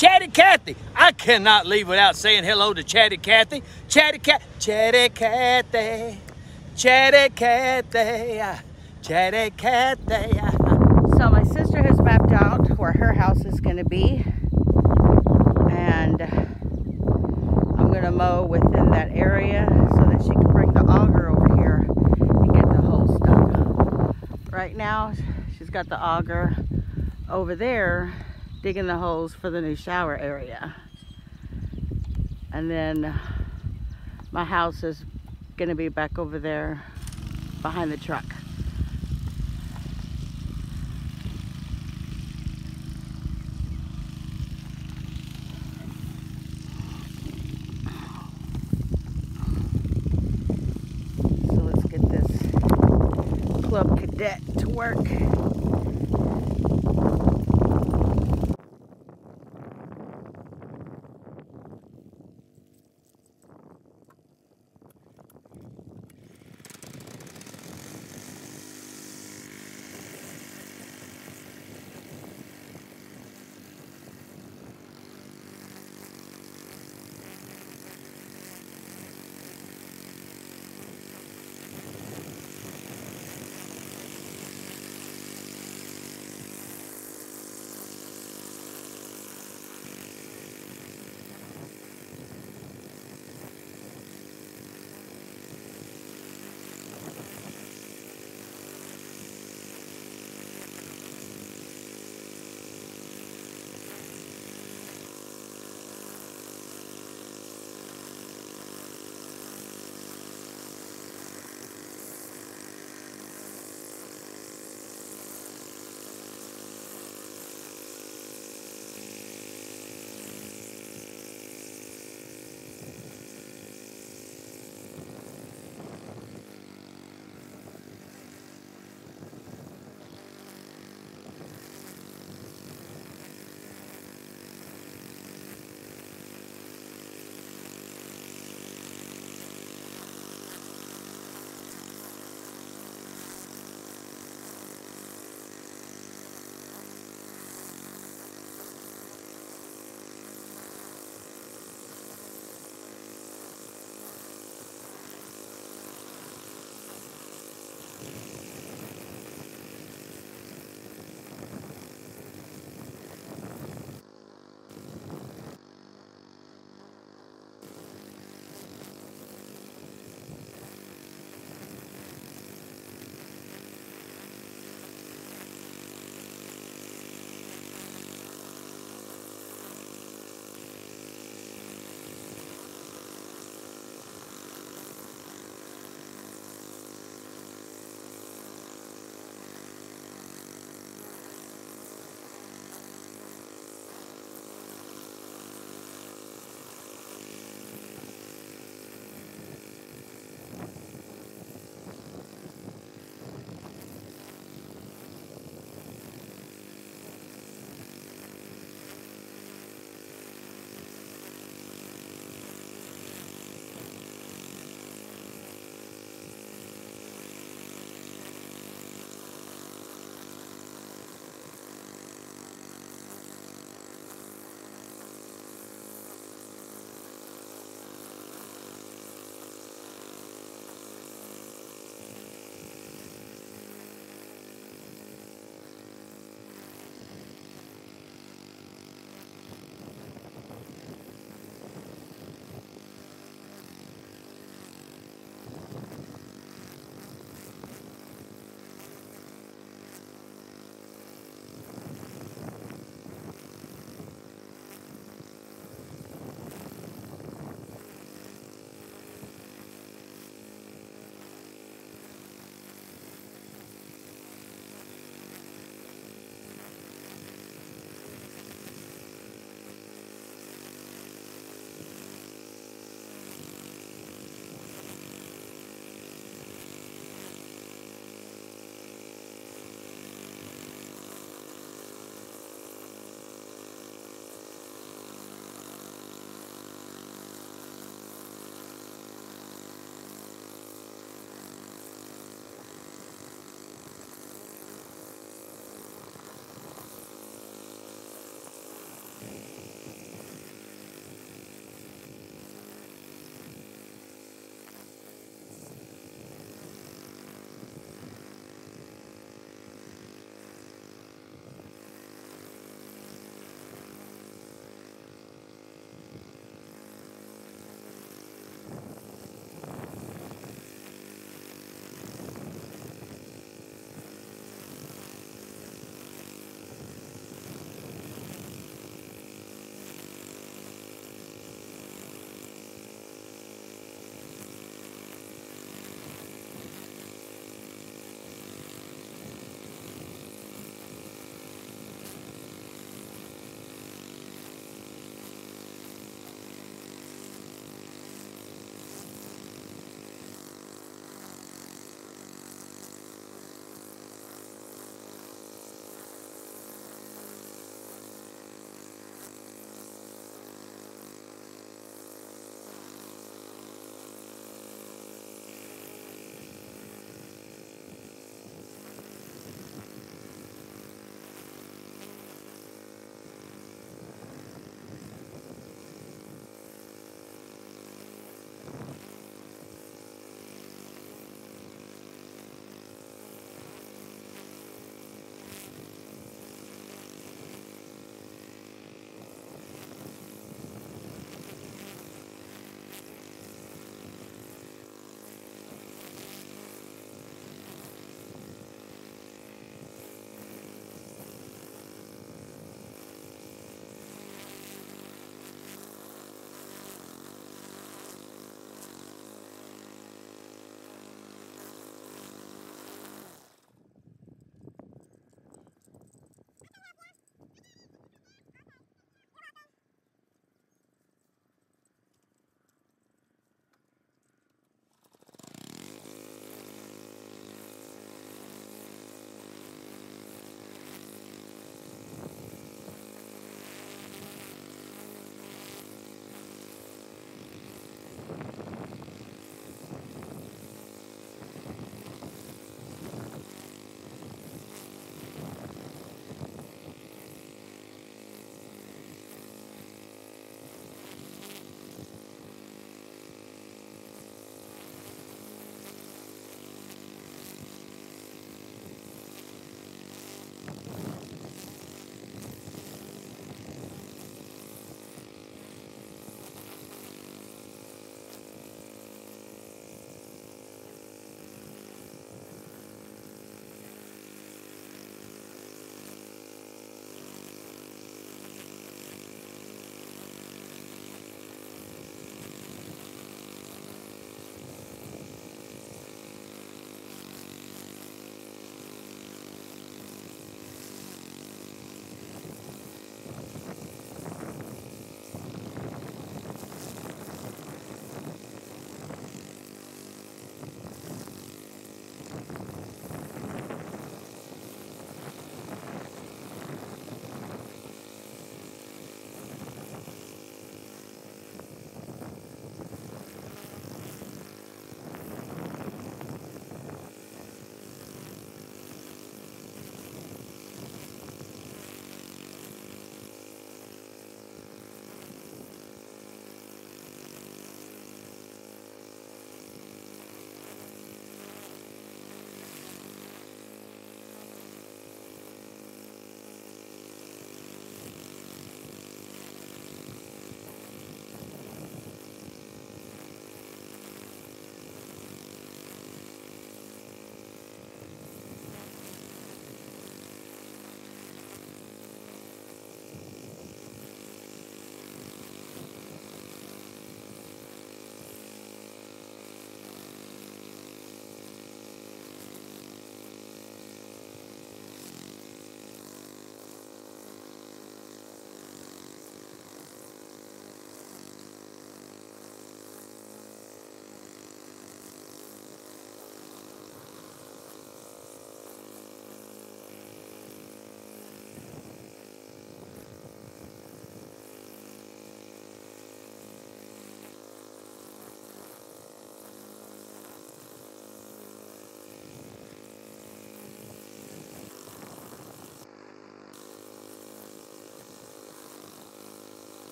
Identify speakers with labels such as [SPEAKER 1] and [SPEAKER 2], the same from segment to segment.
[SPEAKER 1] Chattie Cathy. I cannot leave without saying hello to Chattie Cathy. Chatty Cat, Chattie Cathy, Chattie Cathy, Chattie Cathy.
[SPEAKER 2] So my sister has mapped out where her house is going to be. And I'm going to mow within that area so that she can bring the auger over here and get the hole stuck. Right now, she's got the auger over there digging the holes for the new shower area. And then my house is going to be back over there behind the truck. So let's get this Cub Cadet to work.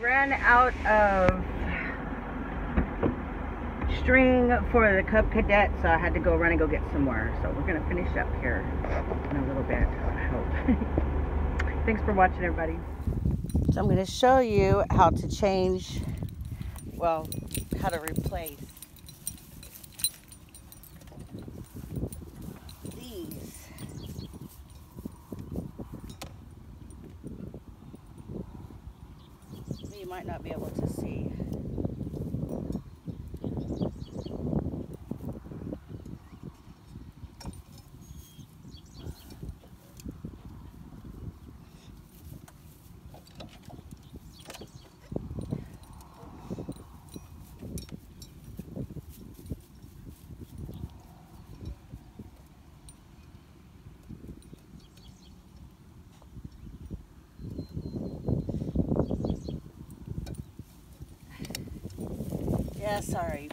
[SPEAKER 2] Ran out of string for the Cub Cadet, so I had to go run and go get some more. So we're going to finish up here in a little bit, I hope. Thanks for watching, everybody. So I'm going to show you how to change, well, how to replace these. You might not be able to see. Sorry,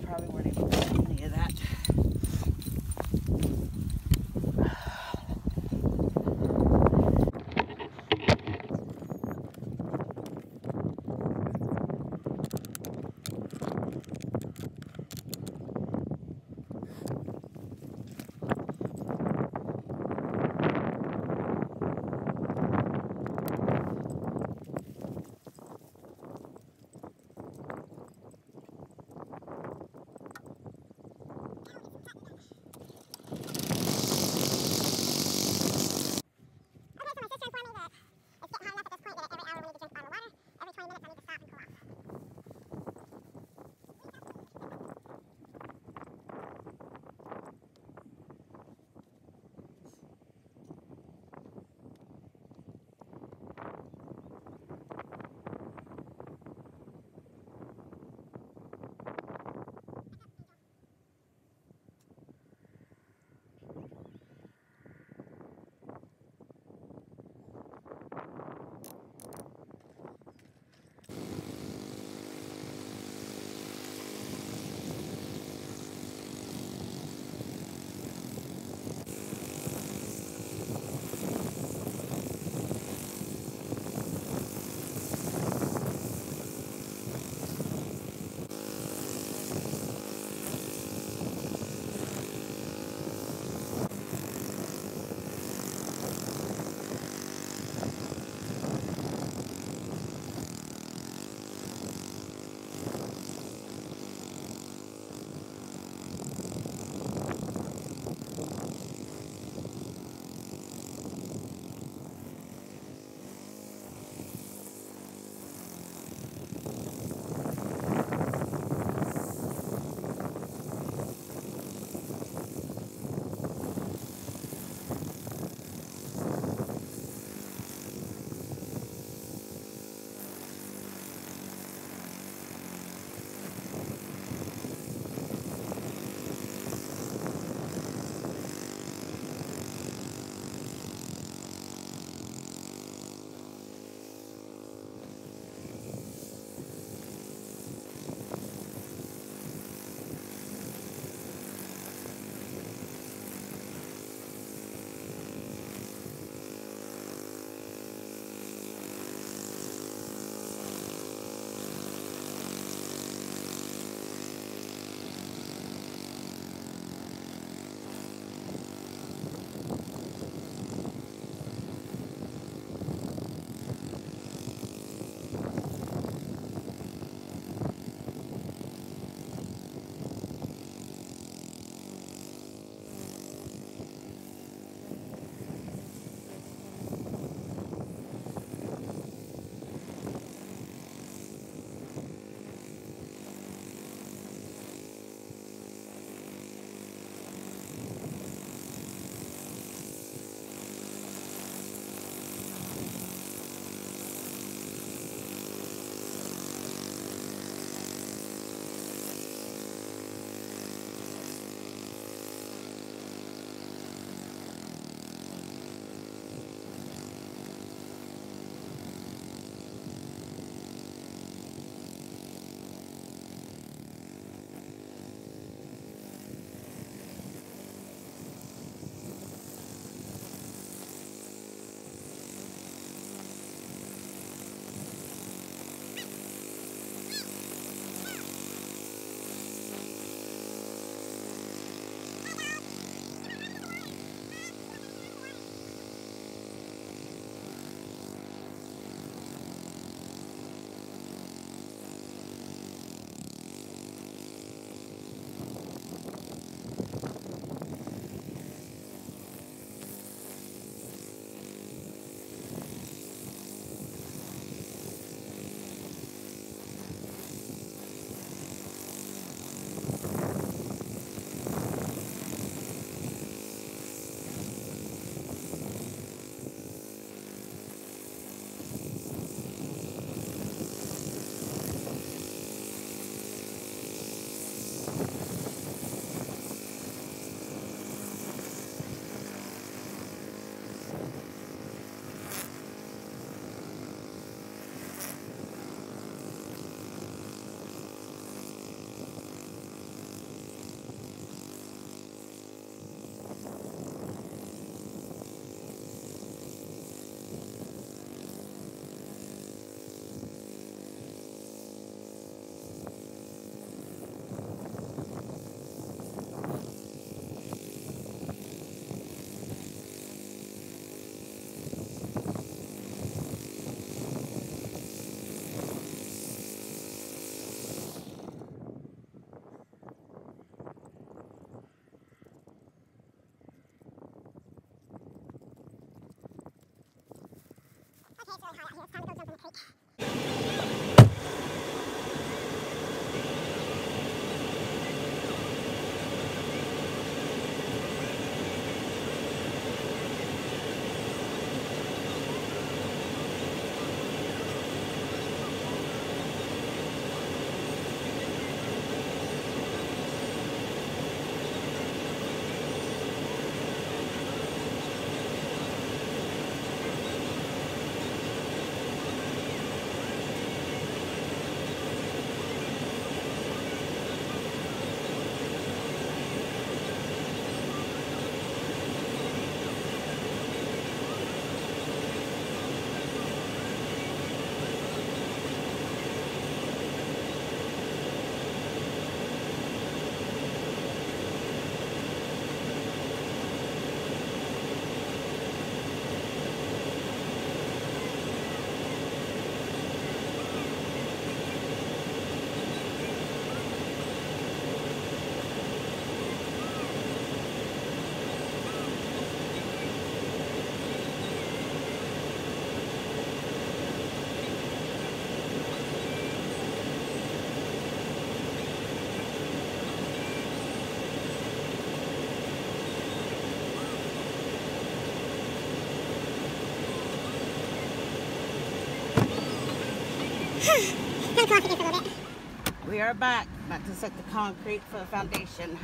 [SPEAKER 2] We are back, about to set the concrete for the foundation.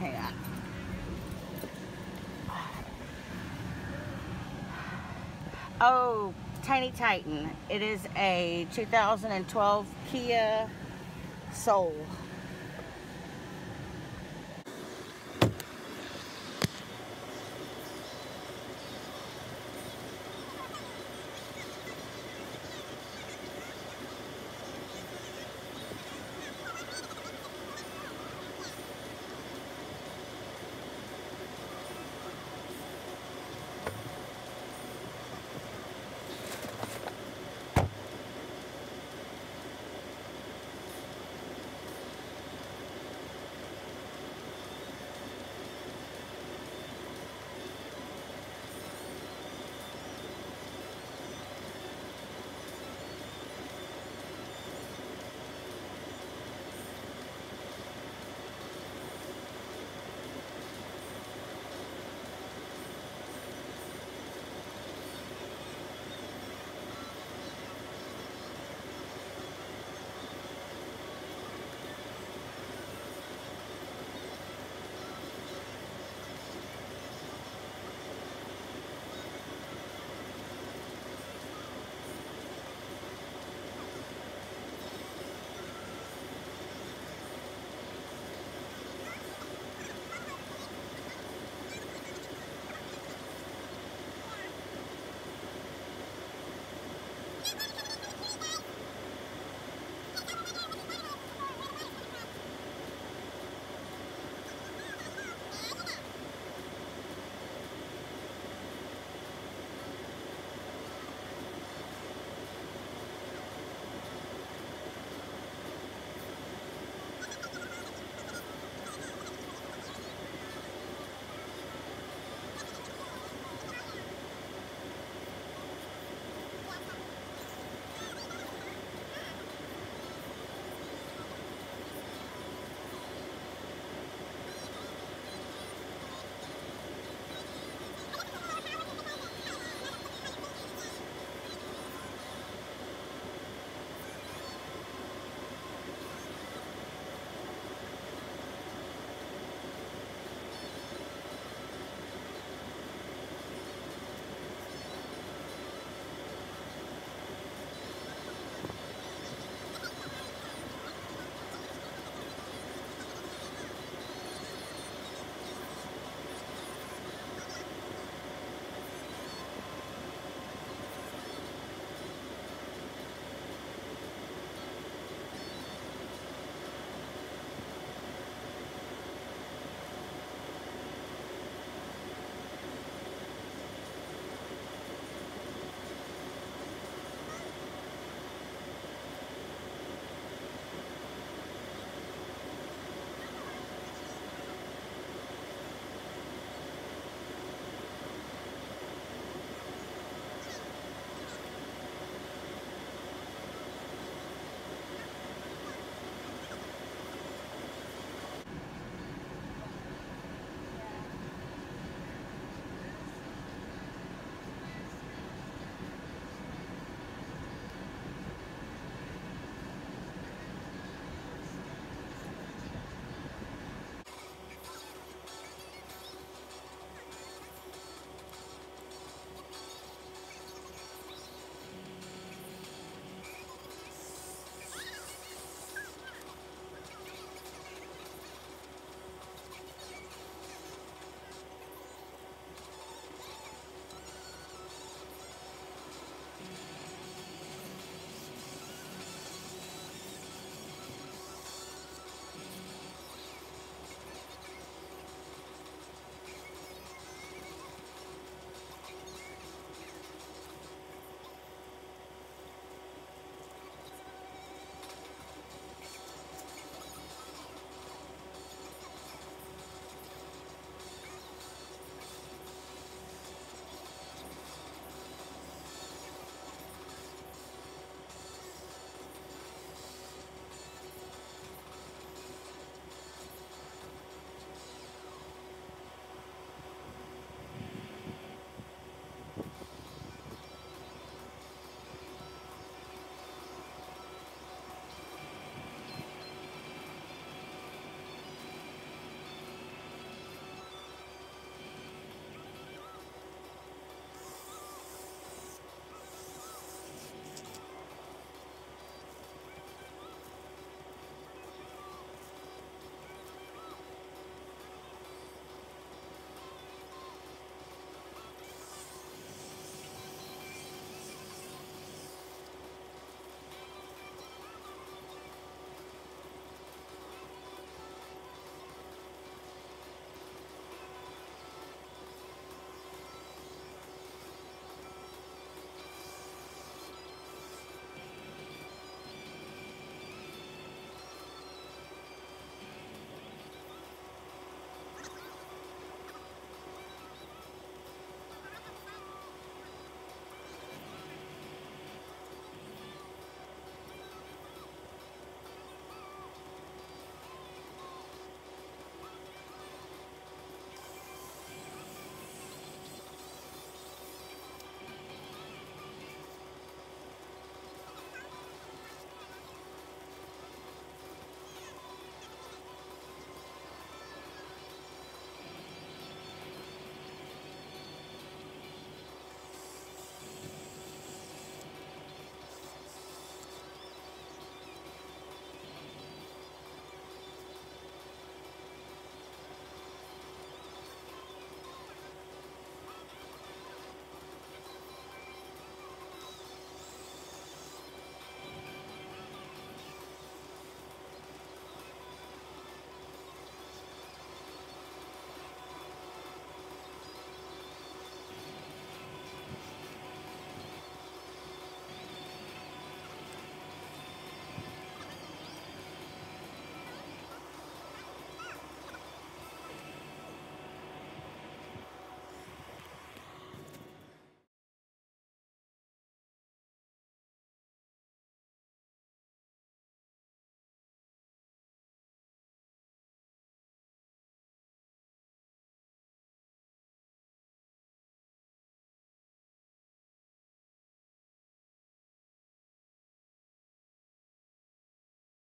[SPEAKER 2] Hang on. Oh, Tiny Titan. It is a 2012 Kia Soul.